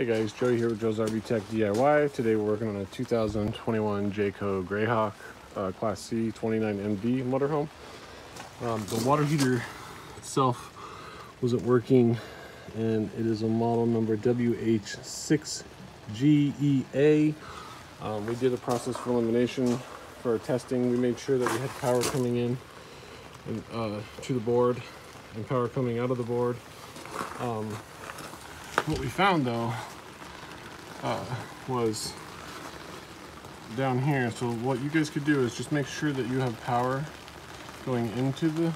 Hey guys, Joey here with Joe's RV Tech DIY. Today we're working on a 2021 Jayco Greyhawk uh, Class C 29MD motorhome. Um, the water heater itself wasn't working and it is a model number WH6GEA. Um, we did a process for elimination for testing. We made sure that we had power coming in and, uh, to the board and power coming out of the board. Um, what we found though uh, was down here. So what you guys could do is just make sure that you have power going into the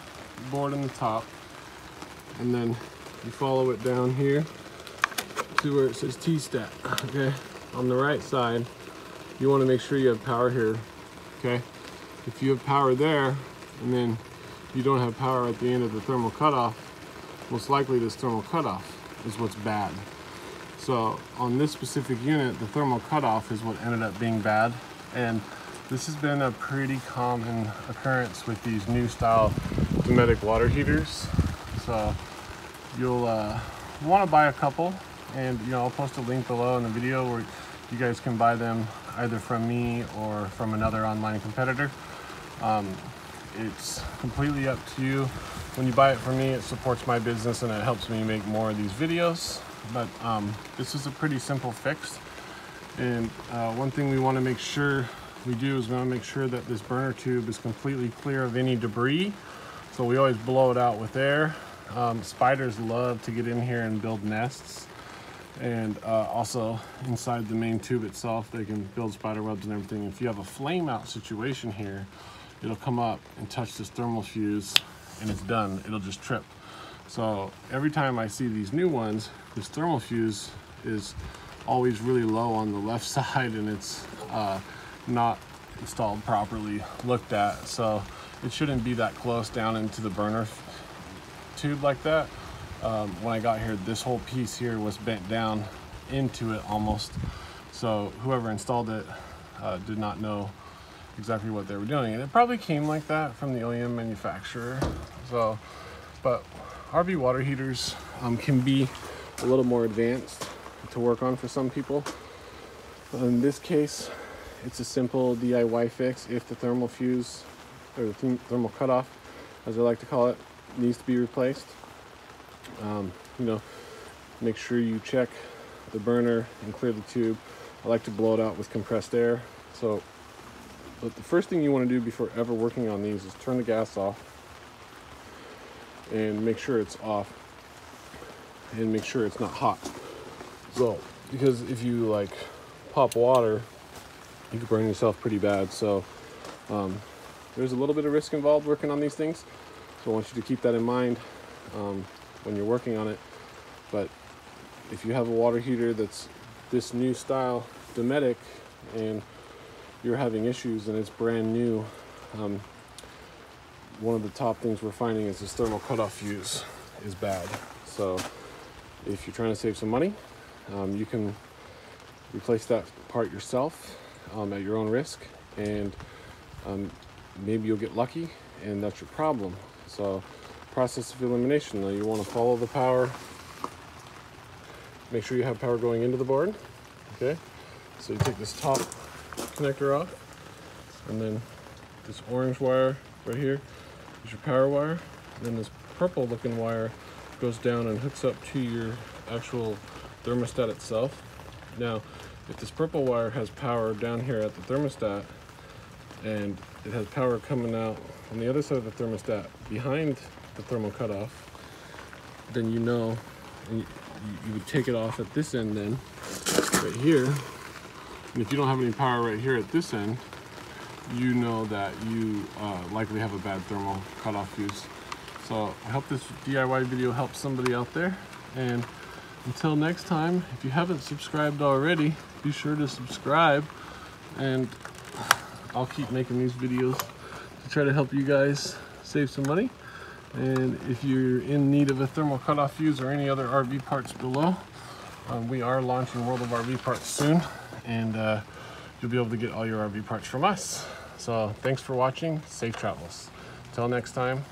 board in the top and then you follow it down here to where it says T-stat, okay? On the right side, you wanna make sure you have power here, okay? If you have power there and then you don't have power at the end of the thermal cutoff, most likely this thermal cutoff is what's bad. So on this specific unit, the thermal cutoff is what ended up being bad. And this has been a pretty common occurrence with these new style Dometic water heaters. So you'll uh, want to buy a couple and you know I'll post a link below in the video where you guys can buy them either from me or from another online competitor. Um, it's completely up to you. When you buy it from me, it supports my business and it helps me make more of these videos. But um, this is a pretty simple fix. And uh, one thing we want to make sure we do is we want to make sure that this burner tube is completely clear of any debris. So we always blow it out with air. Um, spiders love to get in here and build nests. And uh, also inside the main tube itself, they can build spider webs and everything. If you have a flame out situation here, it'll come up and touch this thermal fuse and it's done. It'll just trip. So every time I see these new ones, this thermal fuse is always really low on the left side and it's uh, not installed properly, looked at. So it shouldn't be that close down into the burner tube like that. Um, when I got here, this whole piece here was bent down into it almost. So whoever installed it uh, did not know exactly what they were doing. And it probably came like that from the OEM manufacturer. So, but RV water heaters um, can be a little more advanced to work on for some people. In this case, it's a simple DIY fix if the thermal fuse or the thermal cutoff, as I like to call it, needs to be replaced. Um, you know, make sure you check the burner and clear the tube. I like to blow it out with compressed air. So, but the first thing you want to do before ever working on these is turn the gas off and make sure it's off and make sure it's not hot. So, because if you like pop water, you could burn yourself pretty bad. So, um, there's a little bit of risk involved working on these things. So, I want you to keep that in mind um, when you're working on it. But if you have a water heater that's this new style Dometic and you're having issues and it's brand new, um, one of the top things we're finding is this thermal cutoff fuse is bad. So if you're trying to save some money, um, you can replace that part yourself um, at your own risk and um, maybe you'll get lucky and that's your problem. So process of elimination though, you want to follow the power, make sure you have power going into the board, okay? So you take this top connector off and then this orange wire right here is your power wire. And then this purple looking wire goes down and hooks up to your actual thermostat itself. Now, if this purple wire has power down here at the thermostat and it has power coming out on the other side of the thermostat behind the thermal cutoff, then you know, you, you would take it off at this end then, right here. And if you don't have any power right here at this end, you know that you uh, likely have a bad thermal cutoff fuse. So I hope this DIY video helps somebody out there. And until next time, if you haven't subscribed already, be sure to subscribe. And I'll keep making these videos to try to help you guys save some money. And if you're in need of a thermal cutoff fuse or any other RV parts below, um, we are launching World of RV Parts soon. And uh, you'll be able to get all your RV parts from us. So thanks for watching. Safe travels. Till next time.